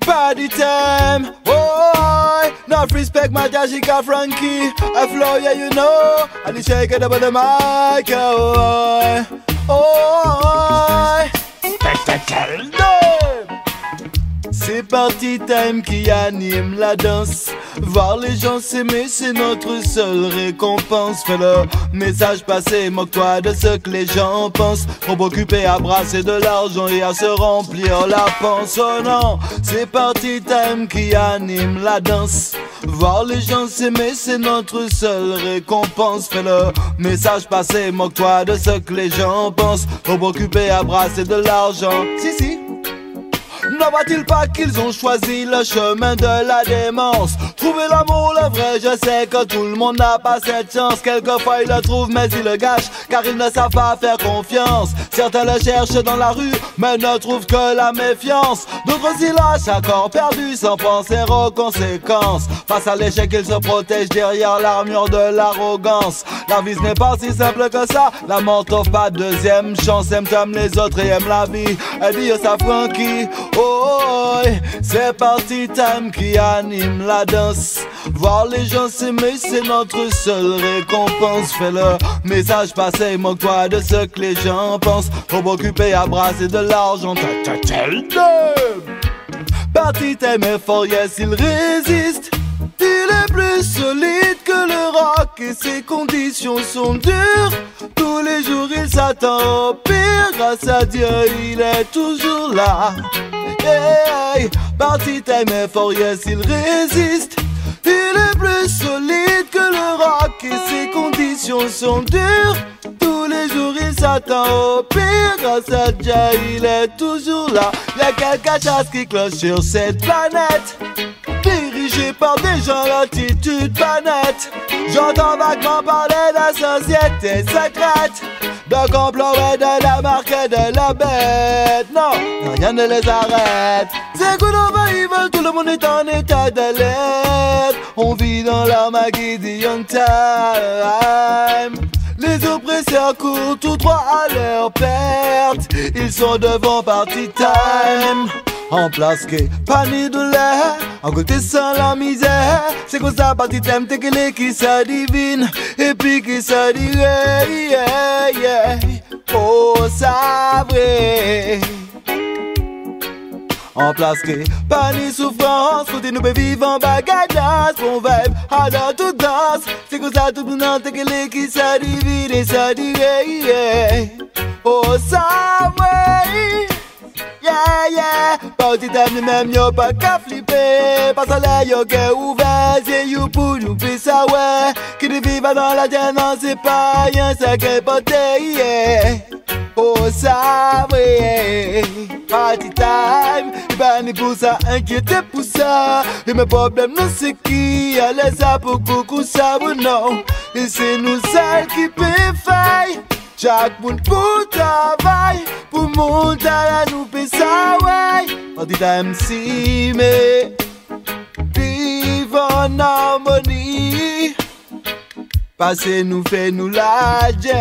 Party time, oh, enough respect my Jessica Frankie. I flow, yeah, you know, and you shake it up on the mic, oh, oh, C'est party time qui anime la danse. Voir les gens s'aimer, c'est notre seule récompense. Fais le message passer, moque-toi de ce que les gens pensent. Trop occupé à brasser de l'argent et à se remplir la panse. Oh non, c'est party time qui anime la danse. Voir les gens s'aimer, c'est notre seule récompense. Fais le message passer, moque-toi de ce que les gens pensent. Trop occupé à brasser de l'argent. Si, si. Ne va-t-il pas qu'ils ont choisi le chemin de la démence? Trouver l'amour, le vrai, je sais que tout le monde n'a pas cette chance. Quelquefois ils le trouvent mais ils le gâchent Car ils ne savent pas faire confiance Certains le cherchent dans la rue mais ne trouvent que la méfiance. D'autres y lâchent à corps perdu sans penser aux conséquences Face à l'échec ils se protègent derrière l'armure de l'arrogance. La vie ce n'est pas si simple que ça. La mort t'offre pas de deuxième chance. Aime comme les autres et aime la vie. Elle dit ça Frankie Oh, c'est party time qui anime la danse. Voir les gens s'aimer, c'est notre seule récompense. Fais le message passer, moque-toi de ce que les gens pensent. Trop occupé à brasser de l'argent, time est fort, yes, il résiste. Il est plus solide que le rock et ses conditions sont dures. Tous les jours il s'attend au pire, grâce à Dieu il est toujours là. Hey, party time fort, yes, il résiste. Il est plus solide que le rock et ses conditions sont dures. Tous les jours il s'attend au pire, grâce à Dieu il est toujours là. Y'a quelque chose qui cloche sur cette planète dirigé par des gens l'attitude planète. J'entends vaguement parler de société secrète, de complot et de la marque et de la bête. Non, rien ne les arrête. C'est good over evil, tout le monde est en état d'alerte. On vit dans la magie du young time. Les oppresseurs courent tout droit à leur perte. Ils sont devant party time. En place que pas ni douleur, en côté sans la misère. C'est comme ça, party time, t'es que qui s'adivine. Et puis qui s'adivine, yeah, yeah. Oh, ça vrai. En place que pas ni souffrance, côté nous peut vivre en bagadage, on vibe, alors tout danse. C'est comme ça tout le monde t'es que qui s'adivine et s'adivine, yeah. Oh, ça vrai. Yeah, yeah, party time même yo pas qu'à flipper. Pas soleil yo que ouvert, c'est you pour nous faire ça ouais. Qui de vivre dans la terre non c'est pas rien ça qu'est porté yeah Oh ça ouais. Party time, ben ni pour ça inquiété pour ça. Et mes problèmes non c'est qui? Allez ça pour beaucoup ça non. Et c'est nous seuls qui peut faire monde pour travail, Pou moun tala nou pe sa wey. Bandida msi me. Vivon harmoni Pase nou fe nou la dje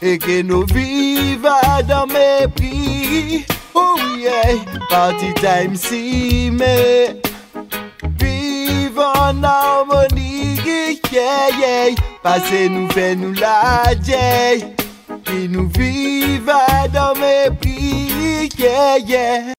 E ke nou viva dan mepri. Oh yeah. Party time si me. Vivon harmoni Yeah yeah. Pase nou fe nou la dje qui nous vivent dans mes yeah, yeah.